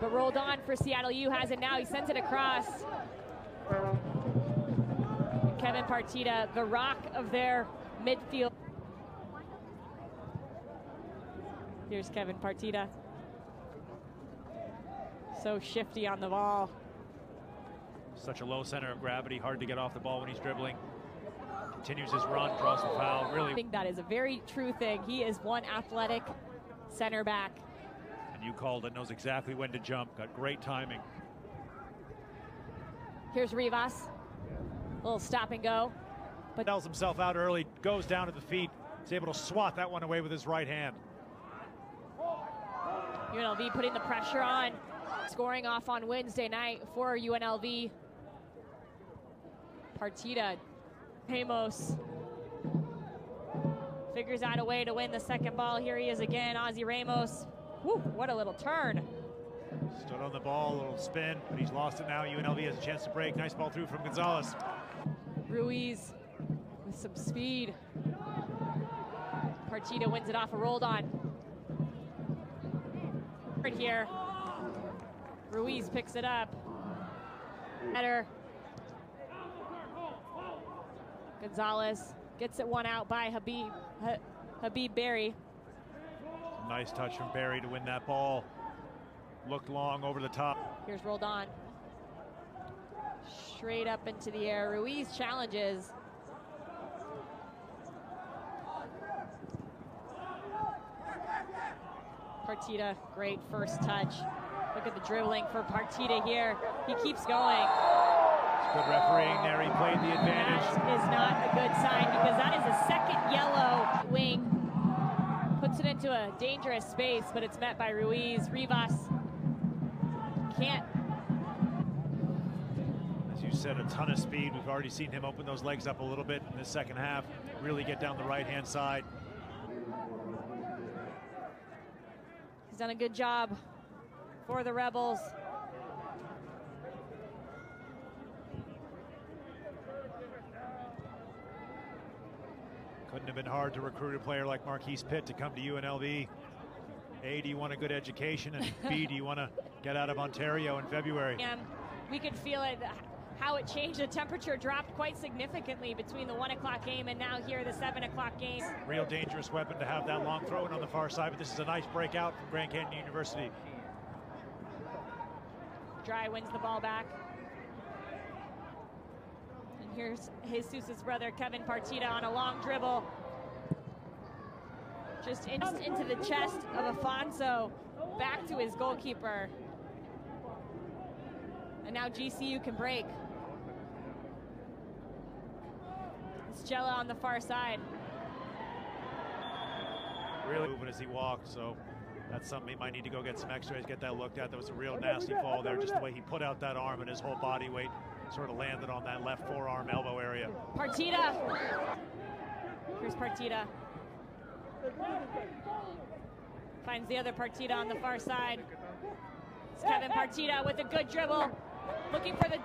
but rolled on for Seattle U has it now. He sends it across. Kevin Partida, the rock of their midfield. Here's Kevin Partida. So shifty on the ball. Such a low center of gravity, hard to get off the ball when he's dribbling. Continues his run, draws the foul. Really, I think that is a very true thing. He is one athletic center back. And you called it, knows exactly when to jump. Got great timing. Here's Rivas. A little stop and go. But tells himself out early, goes down to the feet. He's able to swat that one away with his right hand. UNLV putting the pressure on. Scoring off on Wednesday night for UNLV. Partida. Ramos figures out a way to win the second ball. Here he is again, Ozzy Ramos. What a little turn. Stood on the ball, a little spin, but he's lost it now. UNLV has a chance to break. Nice ball through from Gonzalez. Ruiz with some speed. Partida wins it off a rolled on. Right here. Ruiz picks it up. Header. Gonzalez gets it one out by Habib, Habib Berry. Nice touch from Barry to win that ball. Looked long over the top. Here's Roldan. Straight up into the air. Ruiz challenges. Partida, great first touch. Look at the dribbling for Partida here. He keeps going. Good refereeing there. He played the advantage. That is not a good sign because that is a second yellow wing. Puts it into a dangerous space, but it's met by Ruiz. Rivas can't. As you said, a ton of speed. We've already seen him open those legs up a little bit in the second half. Really get down the right-hand side. He's done a good job for the Rebels. Couldn't have been hard to recruit a player like Marquise Pitt to come to UNLV. A, do you want a good education? And B, do you want to get out of Ontario in February? And we could feel it, how it changed. The temperature dropped quite significantly between the 1 o'clock game and now here the 7 o'clock game. Real dangerous weapon to have that long throw in on the far side, but this is a nice breakout from Grand Canyon University. Dry wins the ball back. And here's Jesus' brother, Kevin Partida, on a long dribble. Just in, into the chest of Afonso, back to his goalkeeper. And now GCU can break. It's Jella on the far side. Really moving as he walked, so that's something he might need to go get some x-rays, get that looked at. That was a real nasty fall there, just the way he put out that arm and his whole body weight sort of landed on that left forearm elbow area. Partida. Here's Partida. Finds the other Partida on the far side. It's Kevin Partida with a good dribble. Looking for the...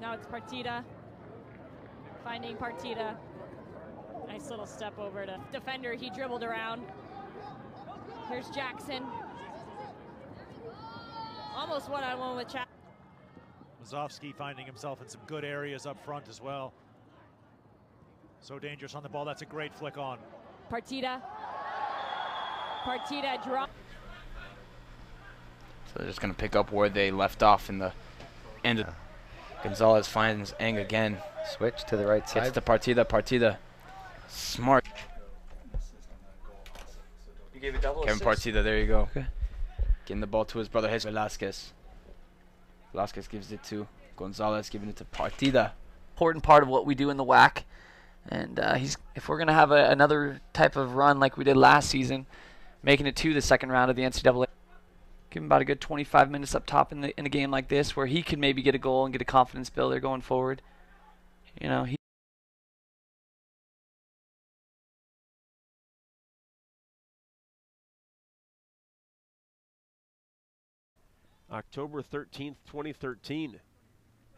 Now it's Partida. Finding Partida. Nice little step over to defender. He dribbled around. Here's Jackson. Almost one-on-one with Chad. Musovski finding himself in some good areas up front as well. So dangerous on the ball. That's a great flick on. Partida. Partida drop. So they're just going to pick up where they left off in the end. Of Gonzalez finds Eng again. Switch to the right side. Gets to Partida. Partida. Smart. You gave a double Kevin assist. Partida, there you go. Okay. Getting the ball to his brother, Jesus Velasquez. Velasquez gives it to Gonzalez, giving it to Partida. Important part of what we do in the WAC. And uh, he's if we're going to have a, another type of run like we did last season, making it to the second round of the NCAA, give him about a good 25 minutes up top in the in a game like this where he can maybe get a goal and get a confidence builder going forward. You know, he October 13th, 2013.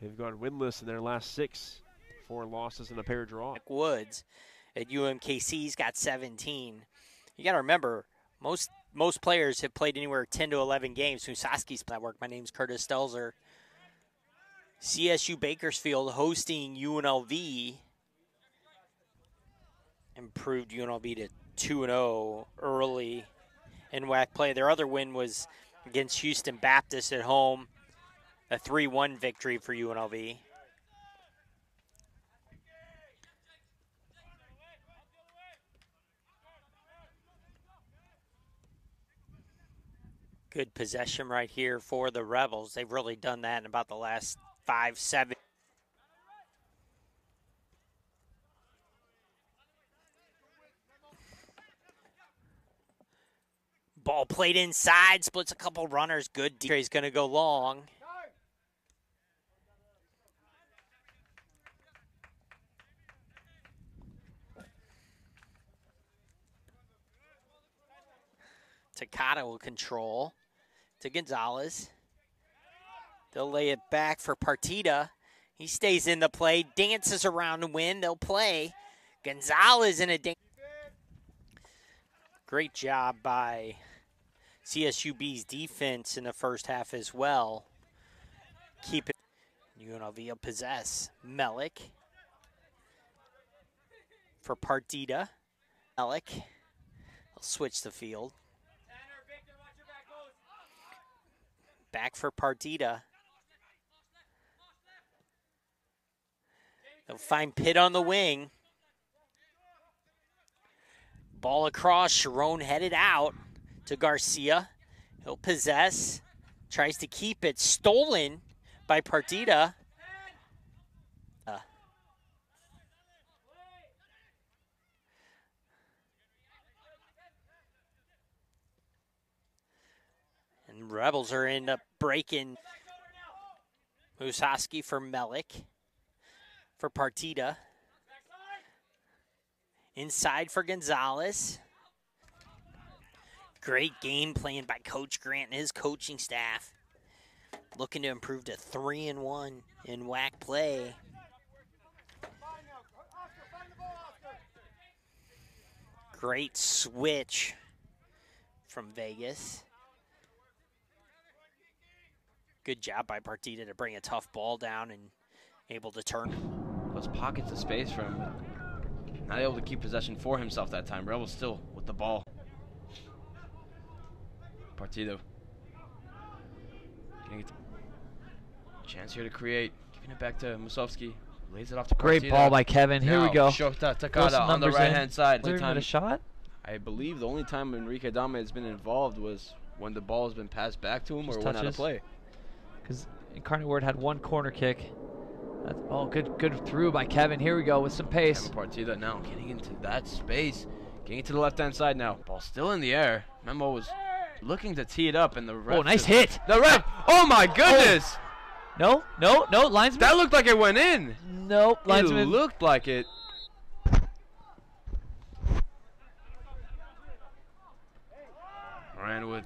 They've gone winless in their last six, four losses and a pair draw. Woods at UMKC's got 17. You got to remember, most most players have played anywhere 10 to 11 games. Musaski's network. My name's Curtis Stelzer. CSU Bakersfield hosting UNLV. Improved UNLV to 2 0 early in WAC play. Their other win was against Houston Baptist at home, a 3 1 victory for UNLV. Good possession right here for the Rebels. They've really done that in about the last five, seven. Ball played inside, splits a couple runners. Good. He's going to go long. Takata will control to Gonzalez. They'll lay it back for Partida. He stays in the play, dances around the win. They'll play. Gonzalez in a dance. Great job by CSUB's defense in the first half as well. Keep it. UNLV will possess. Melik for Partida. Melik. They'll switch the field. Back for Partida. They'll find Pitt on the wing. Ball across. Sharon headed out to Garcia. He'll possess. Tries to keep it. Stolen by Partida. And Rebels are in breaking. Musovski for Melik. For Partida. Inside for Gonzalez. Great game plan by Coach Grant and his coaching staff. Looking to improve to three and one in WAC play. Great switch from Vegas. Good job by Partida to bring a tough ball down and able to turn. Those pockets of space for him, not able to keep possession for himself that time. Rebels still with the ball. Partida. Getting it chance here to create. Giving it back to Musovski. Lays it off to Great Partida. ball by Kevin. Here we go. Shota Takada on the numbers in. right hand side. Clearing Only with a shot. I believe the only time Enrique Adame has been involved was when the ball has been passed back to him Just or went out of play. Because Incarnate Word had one corner kick. That's, oh, good, good through by Kevin. Here we go with some pace. Kevin Partida now getting into that space. Getting to the left hand side now. Ball still in the air. Memo was looking to tee it up and the ref Oh, nice hit. The ref. Oh my oh. goodness. No, no, no. Linesman. That looked like it went in. Nope. It looked like it. Moranwood.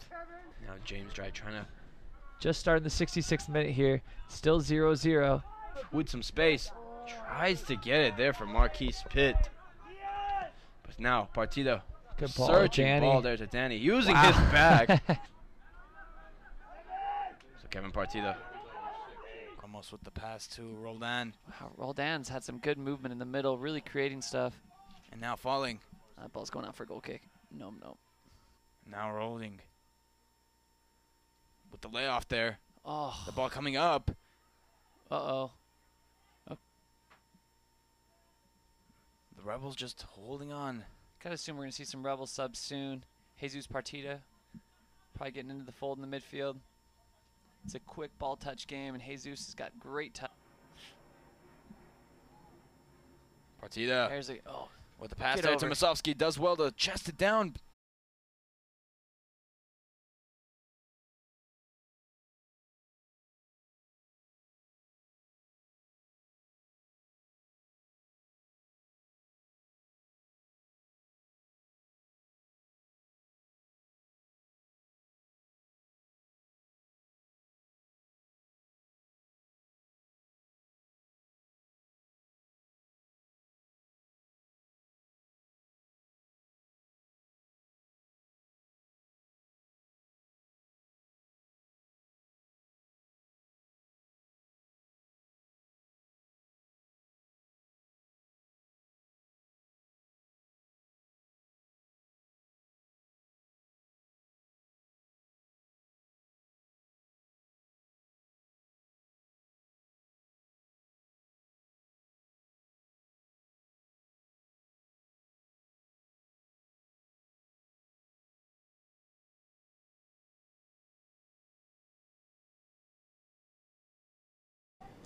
Now James Dry trying to Just starting the 66th minute here. Still 0-0. with some space. Tries to get it there for Marquise Pitt. But now Partida Good ball, searching Danny. ball there to Danny, using Wow. his back. so Kevin Partida. Almost with the pass to Roldan. Wow, Roldan's had some good movement in the middle, really creating stuff. And now falling. That ball's going out for a goal kick. No, no. Now rolling. With the layoff there. Oh. The ball coming up. Uh-oh. Oh. The Rebels just holding on. Gotta assume we're gonna see some Rebel subs soon. Jesus Partida, probably getting into the fold in the midfield. It's a quick ball touch game, and Jesus has got great touch. Partida There's a oh, with the pass there over. to Musovski. Does well to chest it down.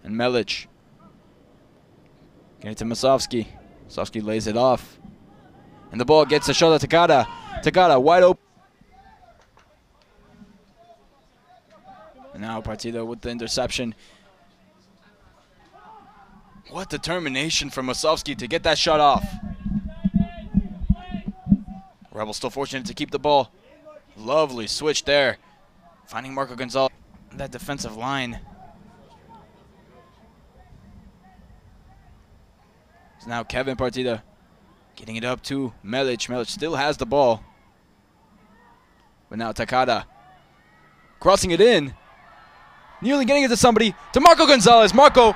And Melic. Getting to Musovski. Musovski lays it off. And the ball gets a shot at Takada. Takada wide open. And now Partida with the interception. What determination from Musovski to get that shot off. Rebels still fortunate to keep the ball. Lovely switch there. Finding Marco Gonzalez. That defensive line. Now Kevin Partida getting it up to Melic. Melic still has the ball. But now Takada crossing it in. Nearly getting it to somebody. To Marco Gonzalez. Marco.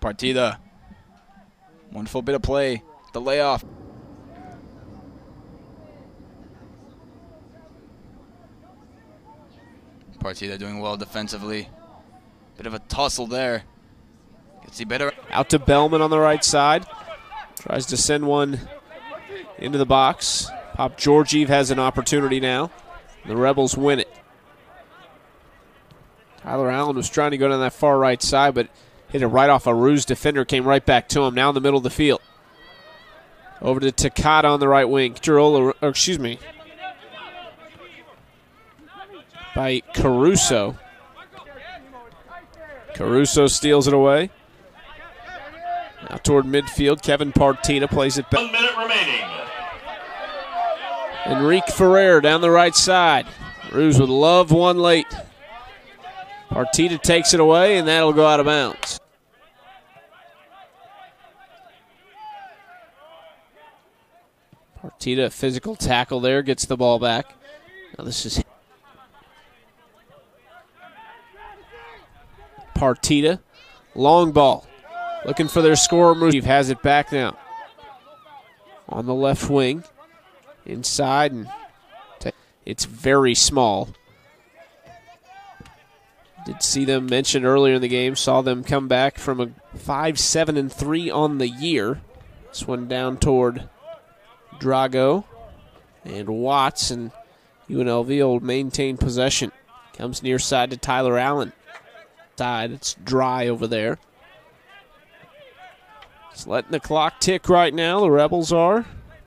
Partida. Wonderful bit of play. The layoff. Partida doing well defensively. Bit of a tussle there. Gets the better. Out to Bellman on the right side. Tries to send one into the box. Pop Georgiev has an opportunity now. The Rebels win it. Tyler Allen was trying to go down that far right side, but hit it right off a ruse defender. Came right back to him. Now in the middle of the field. Over to Takada on the right wing. Girola, excuse me, by Caruso. Caruso steals it away. Now toward midfield, Kevin Partida plays it back. One minute remaining. Enrique Ferrer down the right side. Ruse would love one late. Partida takes it away, and that'll go out of bounds. Partida, physical tackle there, gets the ball back. Now this is Partida. Long ball. Looking for their scorer. Move has it back now. On the left wing. Inside. and It's very small. Did see them mentioned earlier in the game. Saw them come back from a 5 7 and 3 on the year. This one down toward Drago and Watts. And UNLV will maintain possession. Comes near side to Tyler Allen It's dry over there. Just letting the clock tick right now. The Rebels are.